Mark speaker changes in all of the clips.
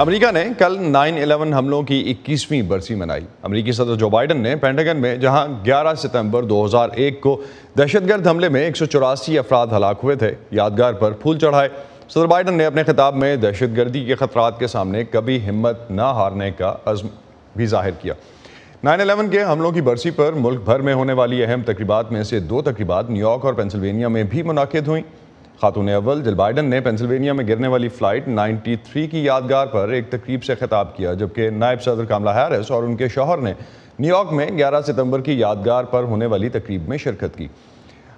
Speaker 1: امریکہ نے کل nine eleven حملوں کی اکیسویں برسی منائی۔ امریکی صدر جو بائیڈن نے پینٹاگن میں، جہاں گیارہ ستمبر دو ہزار ایک کو دہشت گرد حملے میں ایک سو چوراسی افراد ہلاک ہوئے تھے، یادگار پر پھول چڑھائے۔ صدر بائیڈن نے اپنے خطاب میں دہشت گردی کے خطرات کے سامنے کبھی ہمت نہ ہارنے کا عزم بھی ظاہر کیا۔ نائن الیون کے حملوں کی برسی پر ملک بھر میں ہونے والی اہم تقریبات میں سے دو تقریبات نیو یارک اور پینسلوینیا میں بھی منعقد ہوئیں۔ خاتون اول جل بائیڈن نے پینسلوینیا میں گرنے والی فلائٹ نائنٹی تھری کی یادگار پر ایک تقریب سے خطاب کیا، جبکہ نائب صدر کاملا ہیرس اور ان کے شوہر نے نیو یارک میں گیارہ ستمبر کی یادگار پر ہونے والی تقریب میں شرکت کی۔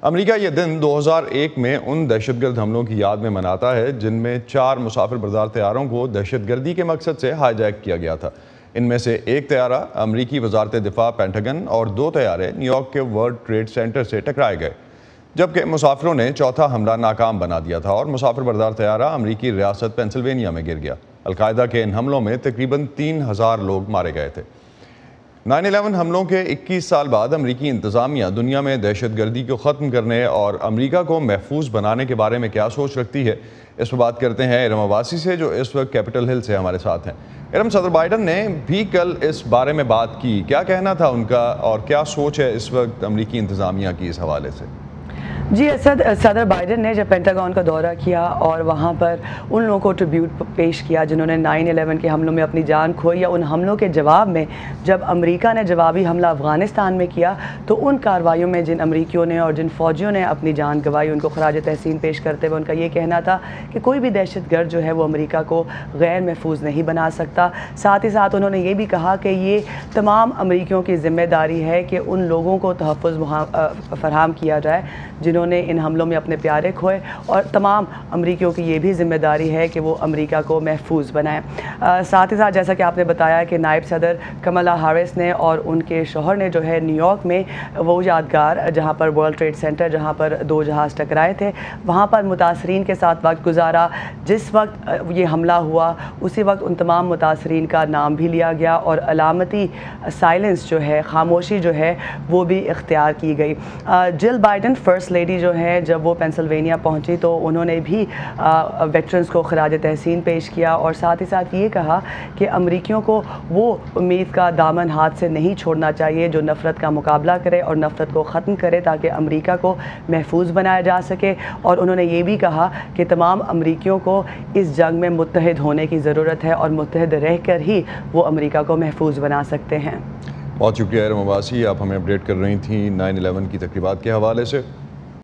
Speaker 1: امریکہ یہ دن دو ہزار ایک میں ان دہشت گرد حملوں کی یاد میں مناتا ہے، جن میں چار مسافر بردار طیاروں کو دہشت گردی کے مقصد سے ہائی جیک کیا گیا تھا۔ ان میں سے ایک طیارہ امریکی وزارت دفاع پینٹاگن اور دو طیارے نیو یارک کے ورلڈ ٹریڈ سینٹر سے ٹکرائے گئے۔ جبکہ مسافروں نے چوتھا حملہ ناکام بنا دیا تھا اور مسافر بردار طیارہ امریکی ریاست پینسلوینیا میں گر گیا۔ القاعدہ کے ان حملوں میں تقریباً تین ہزار لوگ مارے گئے تھے۔ نائن الیون حملوں کے اکیس سال بعد امریکی انتظامیہ دنیا میں دہشت گردی کو ختم کرنے اور امریکہ کو محفوظ بنانے کے بارے میں کیا سوچ رکھتی ہے، اس پر بات کرتے ہیں ارم عباسی سے، جو اس وقت کیپٹل ہل سے ہمارے ساتھ ہیں۔ ارم، صدر بائیڈن نے بھی کل اس بارے میں بات کی۔ کیا کہنا تھا ان کا اور کیا سوچ ہے اس وقت امریکی انتظامیہ کی اس حوالے سے؟
Speaker 2: جی اسد، صدر بائیڈن نے جب پینٹاگون کا دورہ کیا اور وہاں پر ان لوگوں کو ٹریبیوٹ پیش کیا جنہوں نے نائن الیون کے حملوں میں اپنی جان کھوئی یا ان حملوں کے جواب میں جب امریکہ نے جوابی حملہ افغانستان میں کیا تو ان کاروائیوں میں جن امریکیوں نے اور جن فوجیوں نے اپنی جان گوائی، ان کو خراج تحسین پیش کرتے ہوئے ان کا یہ کہنا تھا کہ کوئی بھی دہشت گرد جو ہے وہ امریکہ کو غیر محفوظ نہیں بنا سکتا۔ ساتھ ہی ساتھ انہوں نے یہ بھی کہا کہ یہ تمام امریکیوں کی ذمہ داری ہے کہ ان لوگوں کو تحفظ فراہم کیا جائے جنہوں نے ان حملوں میں اپنے پیارے کھوئے اور تمام امریکیوں کی یہ بھی ذمہ داری ہے کہ وہ امریکہ کو محفوظ بنائیں۔ ساتھ ہی ساتھ جیسا کہ آپ نے بتایا کہ نائب صدر کملا ہارس نے اور ان کے شوہر نے جو ہے نیو یارک میں وہ یادگار جہاں پر ورلڈ ٹریڈ سینٹر جہاں پر دو جہاز ٹکرائے تھے، وہاں پر متاثرین کے ساتھ وقت گزارا۔ جس وقت یہ حملہ ہوا، اسی وقت ان تمام متاثرین کا نام بھی لیا گیا اور علامتی سائلنس جو ہے، خاموشی جو ہے، وہ بھی اختیار کی گئی۔ جل بائیڈن، فرسٹ لیڈی جو ہیں جب وہ پینسلوینیا پہنچی تو انہوں نے بھی ویٹرنز کو خراج تحسین پیش کیا اور ساتھ ہی ساتھ یہ کہا کہ امریکیوں کو وہ امید کا دامن ہاتھ سے نہیں چھوڑنا چاہیے جو نفرت کا مقابلہ کرے اور نفرت کو ختم کرے تاکہ امریکہ کو محفوظ بنایا جا سکے۔ اور انہوں نے یہ بھی کہا کہ تمام امریکیوں کو اس جنگ میں متحد ہونے کی ضرورت ہے اور متحد رہ کر ہی وہ امریکہ کو محفوظ بنا سکتے ہیں۔
Speaker 1: بہت شکریہ ارم عباسی آپ ہمیں اپڈیٹ کر رہی تھیں نائن الیون کی تقریبات کے حوالے سے۔